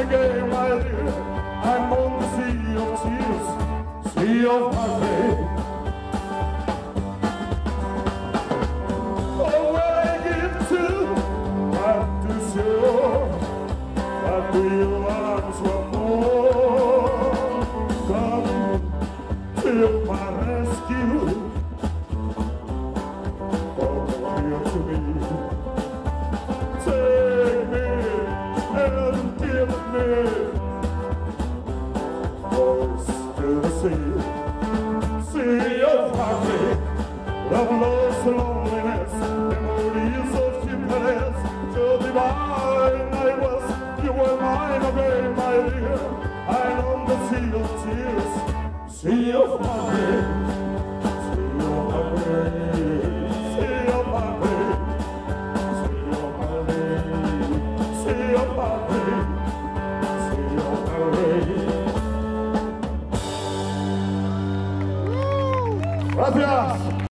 again, my dear. I'm on the sea of tears, sea of heartache. Oh, will I give to what is yours? But will arms one more come to my rescue? Sea, sea of heartache. Love, loss, loneliness, memories of stupidness. So divine I was, you were mine again, my dear. I know the sea of tears, sea of heartache. Abraço!